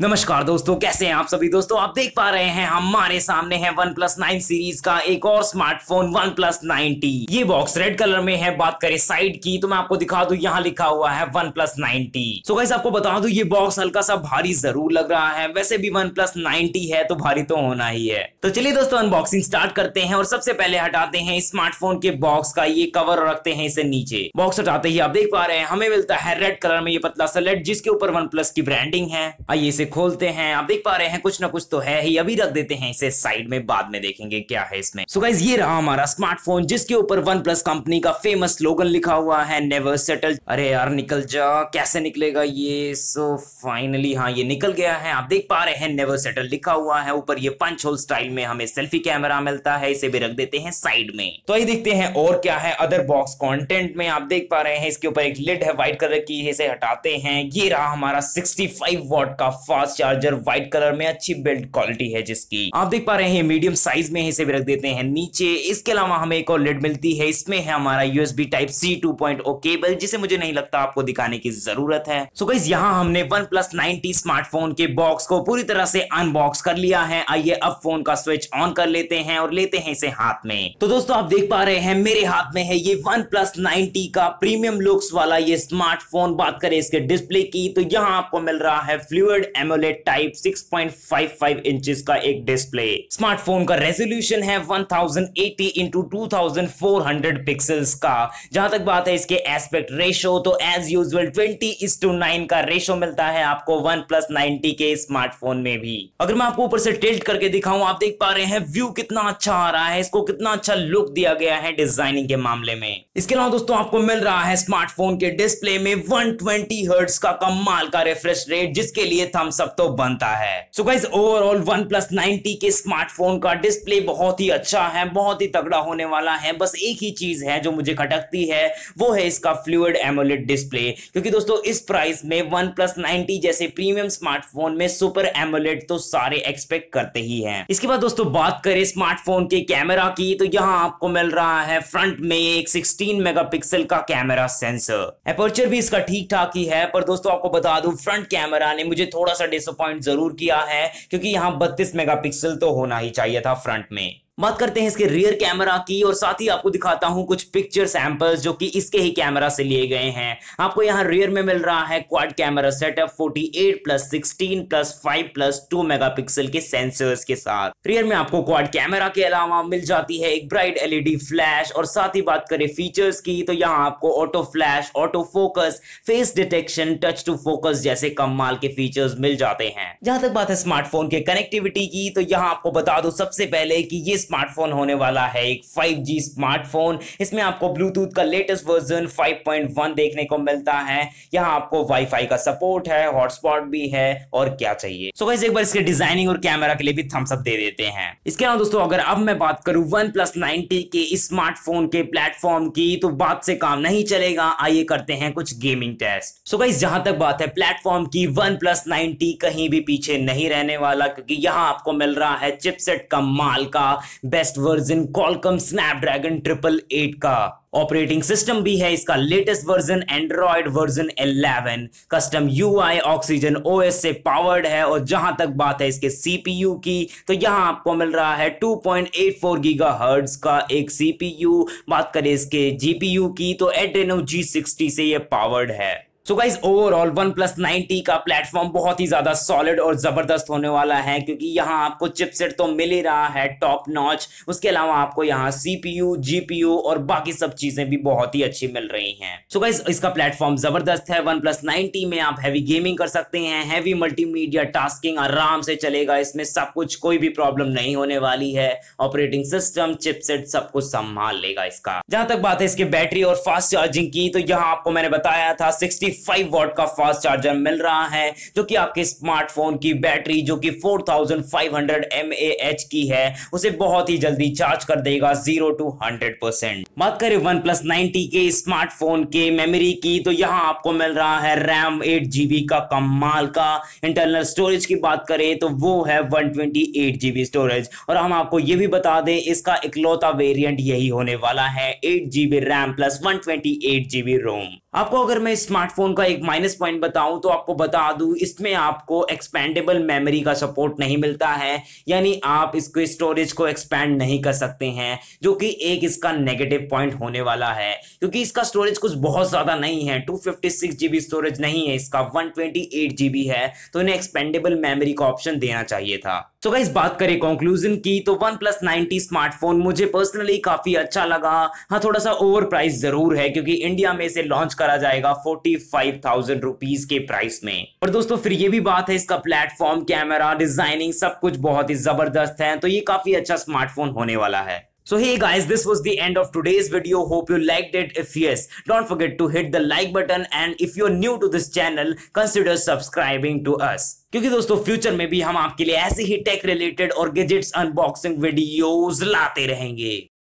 नमस्कार दोस्तों, कैसे हैं आप सभी दोस्तों? आप देख पा रहे हैं, हमारे सामने है वन प्लस नाइन सीरीज़ का एक और स्मार्टफ़ोन वन प्लस नाइनटी ये बॉक्स रेड कलर में है, बात करें साइड की तो मैं आपको दिखा दू, यहाँ लिखा हुआ है one plus ninety so guys आपको बता दू, ये बॉक्स हल्का सा भारी ज़रूर लग रहा है। वैसे भी वन प्लस नाइनटी है तो भारी तो होना ही है। तो चलिए दोस्तों अनबॉक्सिंग स्टार्ट करते हैं और सबसे पहले हटाते हैं स्मार्टफ़ोन के बॉक्स का, ये कवर रखते हैं इसे नीचे। बॉक्स हटाते ही आप देख पा रहे हैं, हमें मिलता है रेड कलर में ये पतला सा लेट जिसके ऊपर वन प्लस की ब्रांडिंग है। आइए इसे खोलते हैं। आप देख पा रहे हैं, कुछ ना कुछ तो है ही। अभी रख देते हैं इसे, साइड में, बाद में देखेंगे क्या है इसमें। सो गाइज़ ये रहा हमारा स्मार्टफ़ोन जिसके ऊपर वन प्लस कंपनी का फ़ेमस स्लोगन लिखा हुआ है नेवर सेटल अरे यार, निकल जा। कैसे निकलेगा ये? सो फाइनली हाँ ये निकल गया है। आप देख पा रहे हैं नेवर सेटल लिखा हुआ है। ऊपर ये पंच होल स्टाइल में हमें सेल्फी कैमरा मिलता है। इसे भी रख देते हैं साइड में। तो ये देखते हैं और क्या है अदर बॉक्स कॉन्टेंट में। आप देख पा रहे हैं, इसके ऊपर एक लिड है व्हाइट कलर की। इसे हटाते हैं। ये रहा हमारा 65 वॉट का फास्ट चार्जर व्हाइट कलर में अच्छी बिल्ड क्वालिटी है जिसकी। आप देख पा रहे हैं, मीडियम साइज़ में इसे भी रख देते हैं नीचे। इसके अलावा हमें एक और लिड मिलती है, इसमें है हमारा USB type C to cable जिसे मुझे नहीं लगता आपको दिखाने की ज़रूरत है। सो गाइस यहाँ हमने वन प्लस स्मार्टफ़ोन के बॉक्स को पूरी तरह से अनबॉक्स कर लिया है। आइए अब फ़ोन का स्विच ऑन कर लेते हैं और लेते हैं इसे हाथ में। तो दोस्तों, आप देख पा रहे हैं, मेरे हाथ में है ये वन प्लस का प्रीमियम लुक्स वाला ये स्मार्टफ़ोन बात करें इसके डिस्प्ले की तो यहाँ आपको मिल रहा है फ्लूड एमोलेट टाइप 6.55 इंचेस का एक डिस्प्ले स्मार्टफ़ोन का रेजोल्यूशन है 1080 इंटू टू पिक्सल्स का. जहाँ तक बात है इसके एस्पेक्ट रेशो तो as usual 20 is to nine का रेशो मिलता है आपको वन प्लस नाइनटी के स्मार्टफ़ोन में भी. अगर मैं आपको ऊपर से टिल्ट करके दिखाऊँ, आप देख पा रहे हैं व्यू कितना अच्छा आ रहा है, इसको कितना अच्छा लुक दिया गया है डिज़ाइनिंग के मामले में. इसके अलावा दोस्तों आपको मिल रहा है स्मार्टफ़ोन के डिस्प्ले में 120 हर्ट्ज का कमाल का रिफ्रेश रेट जिसके लिए थम्स अप तो बनता है। So guys overall OnePlus ninety के स्मार्टफ़ोन का डिस्प्ले बहुत ही अच्छा है, बहुत ही तगड़ा होने वाला है। बस एक ही चीज़ है जो मुझे खटकती है, वो है इसका फ्लूड एमोलेट डिस्प्ले क्योंकि दोस्तों, इस प्राइस में वन प्लस नाइनटी जैसे प्रीमियम स्मार्टफ़ोन में सुपर एमोलेट तो सारे एक्सपेक्ट करते ही हैं। इसके बाद दोस्तों, बात करें स्मार्टफ़ोन के कैमरा की तो यहाँ आपको मिल रहा है फ्रंट में एक 16 मेगापिक्सल का कैमरा सेंसर अपर्चर भी इसका ठीक ठाक ही है, पर दोस्तों, आपको बता दूँ फ्रंट कैमरा ने मुझे थोड़ा सा डिसअपॉइंट ज़रूर किया है, क्योंकि यहाँ बत्तीस मेगापिक्सल तो होना ही चाहिए था फ्रंट में। बात करते हैं इसके रियर कैमरा की और साथ ही आपको दिखाता हूँ कुछ पिक्चर सैंपल्स जो कि इसके ही कैमरा से लिए गए हैं। आपको यहाँ रियर में मिल रहा है quad camera setup 48 plus 16 plus 5 plus 2 megapixel के सेंसर्स के साथ। रियर में आपको क्वाड कैमरा के अलावा मिल जाती है एक ब्राइट एलईडी फ्लैश और साथ ही बात करें फीचर्स की तो यहाँ आपको auto flash auto focus face detection touch to focus जैसे कमाल के फीचर्स मिल जाते हैं। जहाँ तक बात है स्मार्टफ़ोन के कनेक्टिविटी की तो यहाँ आपको बता दो सबसे पहले की ये स्मार्टफ़ोन होने वाला है, एक 5G स्मार्टफ़ोन इसमें आपको ब्लूटूथ का लेटेस्ट वर्जन 5.1 देखने को मिलता है। यहाँ आपको वाईफाई का सपोर्ट है हॉटस्पॉट भी है, और क्या चाहिए? सो so एक बार इसके डिज़ाइनिंग और कैमरा के लिए भी थम्स अप दे देते हैं। इसके अलावा दोस्तों, अगर अब मैं बात करूँ वन प्लस के स्मार्टफ़ोन के प्लेटफॉर्म की तो बात से काम नहीं चलेगा। आइए करते हैं कुछ गेमिंग टेस्ट सो गाइस जहाँ तक बात है प्लेटफॉर्म की वन प्लस कहीं भी पीछे नहीं रहने वाला, क्योंकि यहाँ आपको मिल रहा है चिपसेट का माल का। Best version Qualcomm Snapdragon triple eight का ऑपरेटिंग सिस्टम भी है इसका latest version Android version 11 custom UI Oxygen OS से पावर्ड है और जहाँ तक बात है इसके सीपीयू की तो यहाँ आपको मिल रहा है 2.84 गीगाहर्ट्ज का एक सीपीयू बात करें इसके जीपीयू की तो एड्रेनो G60 से ये पावर्ड है। So guys overall OnePlus ninety का प्लेटफॉर्म बहुत ही ज़्यादा सॉलिड और ज़बरदस्त होने वाला है, क्योंकि यहाँ आपको चिपसेट तो मिल ही रहा है टॉप नॉच उसके अलावा आपको यहाँ सीपीयू जीपीयू और बाकी सब चीज़ें भी बहुत ही अच्छी मिल रही हैं। सो गाइज़ इसका प्लेटफॉर्म ज़बरदस्त है। वन प्लस नाइनटी में आप हैवी गेमिंग कर सकते हैं। हैवी मल्टीमीडिया टास्किंग आराम से चलेगा। इसमें सब कुछ कोई भी प्रॉब्लम नहीं होने वाली है। ऑपरेटिंग सिस्टम चिपसेट सब कुछ संभाल लेगा इसका। जहाँ तक बात है इसकी बैटरी और फास्ट चार्जिंग की तो यहाँ आपको मैंने बताया था सिक्सटी 5 वॉट का फास्ट चार्जर मिल रहा है, जो कि आपके स्मार्टफ़ोन की बैटरी, जो कि 4500 mAh की है, उसे बहुत ही जल्दी चार्ज कर देगा ज़ीरो टू हंड्रेड परसेंट बात करें वन प्लस नाइनटी के स्मार्टफ़ोन के मेमोरी की तो यहाँ आपको मिल रहा है रैम एट जीबी का कमाल का इंटरनल स्टोरेज की बात करें तो वो है one twenty eight GB storage और हम आपको ये भी बता दें, इसका इकलौता वेरिएंट यही होने वाला है eight GB RAM plus one twenty eight GB ROM आपको अगर मैं स्मार्टफ़ोन का एक माइनस पॉइंट बताऊँ तो आपको बता दूँ, इसमें आपको एक्सपेंडेबल मेमोरी का सपोर्ट नहीं मिलता है। यानी आप इसको स्टोरेज को एक्सपेंड नहीं कर सकते हैं, जो कि एक इसका नेगेटिव पॉइंट होने वाला है। क्योंकि इसका स्टोरेज कुछ बहुत ज़्यादा नहीं है। टू फिफ्टी स्टोरेज नहीं है इसका वन है। तो इन्हें एक्सपेंडेबल मेमोरी का ऑप्शन देना चाहिए था। तो so बात करें कंक्लूजन की तो वन प्लस नाइनटी स्मार्टफ़ोन मुझे पर्सनली काफ़ी अच्छा लगा। हाँ थोड़ा सा ओवर प्राइस ज़रूर है, क्योंकि इंडिया में इसे लॉन्च करा जाएगा फोर्टी फाइव थाउज़ेंड रुपीज़ के प्राइस में। और दोस्तों, फिर ये भी बात है, इसका प्लेटफॉर्म कैमरा डिज़ाइनिंग सब कुछ बहुत ही ज़बरदस्त है तो ये काफ़ी अच्छा स्मार्टफ़ोन होने वाला है। So hey guys, this was the end of today's video. Hope you liked it. If yes, don't forget to hit the like button and if you're new to this channel, consider subscribing to us. क्योंकि दोस्तों future में भी हम आपके लिए ऐसे ही tech related और गैजेट्स अनबॉक्सिंग वीडियोस लाते रहेंगे